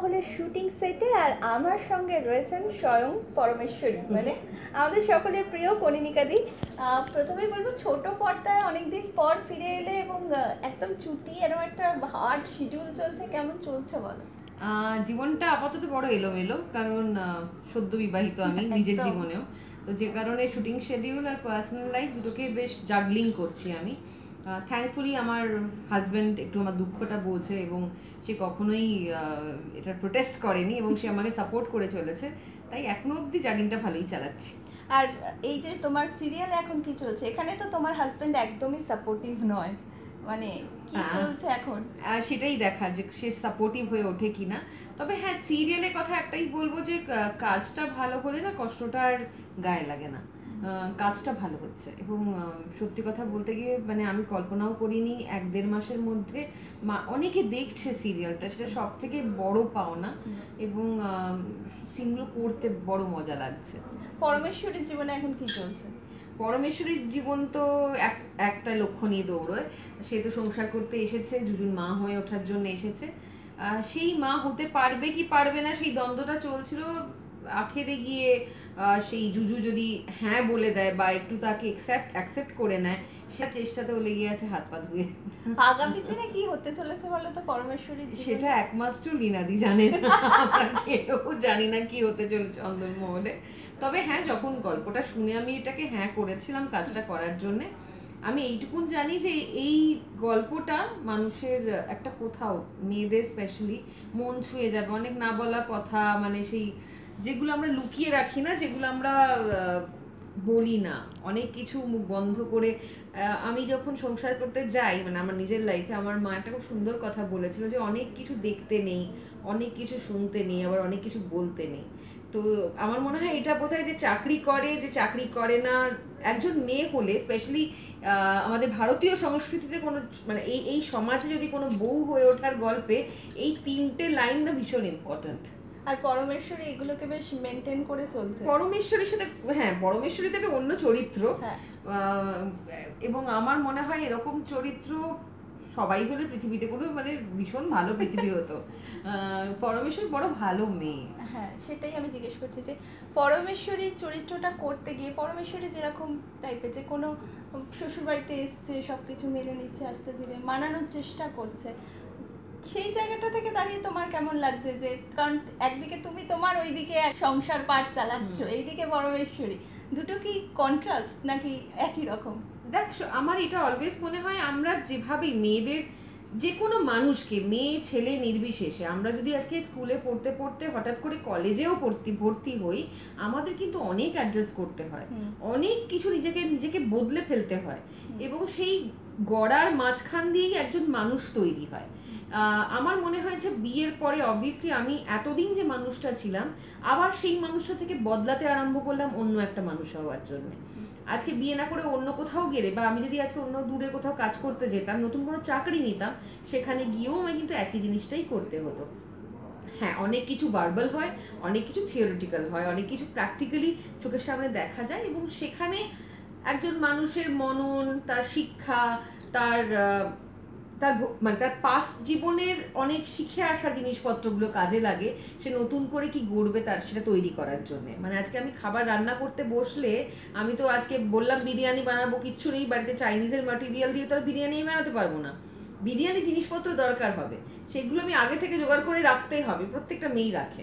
মহলের শুটিং সেটে আর আমার সঙ্গে রয়েছেন স্বয়ং পরমেশ্বরী। মানে আমাদের সকলের প্রিয় কনিনিকাদি আহ, প্রথমেই বলব ছোট পর্দায় অনেকদিন পর ফিরে এলে এবং একদম ছুটি এরকম একটা হার্ড শিডিউল চলছে কেমন চলছে বলো? জীবনটা আপাতত বড় এলোমেলো কারণ সদ্য বিবাহিত আমি নিজের জীবনেও। তো যে কারণে শুটিং শিডিউল আর পার্সোনাল লাইফ দুটোকে বেশ জাগলিং করছি আমি। থ্যাঙ্কফুলি আমার হাজব্যান্ড একটু আমার দুঃখটা বোঝে এবং সে কখনোই এটা প্রোটেস্ট করেনি এবং সে আমাকে সাপোর্ট করে চলেছে। তাই এখনও অবধি জাগিংটা ভালোই চালাচ্ছি। আর এই যে তোমার সিরিয়াল এখন কি চলছে? এখানে তো তোমার হাজবেন্ড একদমই সাপোর্টিভ নয়। মানে কি। চলছে এখন? সেটাই দেখার যে সে সাপোর্টিভ হয়ে ওঠে কিনা। তবে হ্যাঁ সিরিয়ালের কথা একটাই বলব যে কাজটা ভালো হলে না কষ্টটা আর গায়ে লাগে না। কাজটা ভালো হচ্ছে। এবং সত্যি কথা বলতে গিয়ে মানে আমি কল্পনাও করিনি এক দেড় মাসের মধ্যে মা- অনেকে দেখছে সিরিয়ালটা সেটা সব থেকে বড় পাওনা এবং সিনগুলো করতে বড় মজা লাগছে। পরমেশ্বরীর জীবনে এখন কি চলছে? পরমেশ্বরীর জীবন তো এক একটা লক্ষ্য নিয়ে দৌড়োয়। সে তো সংসার করতে এসেছে জুজুর মা হয়ে ওঠার জন্য এসেছে। সেই মা হতে পারবে কি পারবে না সেই দ্বন্দ্বটা চলছিল আখেরে গিয়ে সেই জুজু যদি হ্যাঁ বলে দেয় বা একটু তাকে অ্যাকসেপ্ট অ্যাকসেপ্ট করে নেয় সে চেষ্টাতেও লেগে আছে হাত পা ধুয়ে। আগামী দিনে কি হতে চলেছে বলো তো? পরমেশ্বরীর জীবনে? সেটা একমাত্র লীনাদি জানে না। কেউ জানি না কি হতে চলেছে অন্দরমহলে। তবে হ্যাঁ যখন গল্পটা শুনে আমি এটাকে হ্যাঁ করেছিলাম কাজটা করার জন্যে আমি এইটুকুন জানি যে এই গল্পটা মানুষের একটা কোথাও মেয়েদের স্পেশালি মন ছুঁয়ে যাবে। অনেক না বলা কথা মানে সেই যেগুলো আমরা লুকিয়ে রাখি না, যেগুলো আমরা বলি না। অনেক কিছু মুখ বন্ধ করে আমি যখন সংসার করতে যাই মানে আমার নিজের লাইফে আমার মা একটা খুব সুন্দর কথা বলেছিল যে অনেক কিছু দেখতে নেই, অনেক কিছু শুনতে নেই, আবার অনেক কিছু বলতে নেই। তো আমার মনে হয় এটা বোধহয় যে চাকরি করে, যে চাকরি করে না, একজন মেয়ে হলে স্পেশালি আমাদের ভারতীয় সংস্কৃতিতে কোনো মানে এই এই সমাজে যদি কোনো বউ হয়ে ওঠার গল্পে এই তিনটে লাইন না ভীষণ ইম্পর্ট্যান্ট আর পরমেশ্বরী এগুলোকে বেশ মেনটেন করে চলছে। পরমেশ্বরীর সাথে হ্যাঁ পরমেশ্বরী তো একটা অন্য চরিত্র। হ্যাঁ। এবং আমার মনে হয় এরকম চরিত্র সবাই হলে পৃথিবীতে কোনো মানে ভীষণ ভালো পৃথিবী হতো। পরমেশ্বর বড় ভালো মেয়ে। হ্যাঁ সেটাই আমি জিজ্ঞেস করছি যে পরমেশ্বরী চরিত্রটা করতে গিয়ে পরমেশ্বরী যেরকম টাইপের যে কোনো শ্বশুরবাড়িতে এসছে সব কিছু মেনে নিচ্ছে আস্তে ধীরে মানানোর চেষ্টা করছে সেই জায়গাটা থেকে দাঁড়িয়ে তোমার কেমন লাগছে? যে কারণ একদিকে তুমি তোমার ওইদিকে সংসার পাঠ চালাচ্ছ। এইদিকে পরমেশ্বরী দুটো কি কন্ট্রাস্ট নাকি একই রকম? দেখ আমার এটা অলওয়েজ মনে হয় আমরা যেভাবে মেয়েদের যে কোনো মানুষকে মেয়ে ছেলে নির্বিশেষে আমরা যদি আজকে স্কুলে পড়তে পড়তে হঠাৎ করে কলেজেও ভর্তি ভর্তি হই আমাদের কিন্তু অনেক অ্যাডজাস্ট করতে হয়। অনেক কিছু নিজেকে নিজেকে বদলে ফেলতে হয়। এবং সেই গড়ার মাঝখান দিয়েই একজন মানুষ তৈরি হয়। আমার মনে হয়েছে বিয়ের পরে অবভিয়াসলি আমি এতদিন যে মানুষটা ছিলাম, আবার সেই মানুষটা থেকে বদলাতে আরম্ভ করলাম অন্য একটা মানুষ হওয়ার জন্য। আজকে বিয়ে না করে অন্য কোথাও গেলে বা আমি যদি আজকে অন্য দূরে কোথাও কাজ করতে যেতাম, নতুন কোনো চাকরি নিতাম, সেখানে গিয়েও আমি কিন্তু একই জিনিসটাই করতে হতো। হ্যাঁ অনেক কিছু ভার্বাল হয়, অনেক কিছু থিওরিটিক্যাল হয়, অনেক কিছু প্র্যাকটিক্যালি চোখের সামনে দেখা যায় এবং সেখানে একজন মানুষের মনন, তার শিক্ষা, তার তার মানে তার পাস্ট জীবনের অনেক শিখে আসা জিনিসপত্রগুলো কাজে লাগে, সে নতুন করে কি গড়বে তার, সেটা তৈরি করার জন্য। মানে আজকে আমি খাবার রান্না করতে বসলে, আমি তো আজকে বললাম বিরিয়ানি বানাবো, কিচ্ছু নেই, বাড়িতে চাইনিজের মাটেরিয়াল দিয়ে তো আর বিরিয়ানি বানাতে পারব না। বিরিয়ানি জিনিসপত্র দরকার হবে, সেগুলো আমি আগে থেকে জোগাড় করে রাখতেই হবে, প্রত্যেকটা মেয়েই রাখে।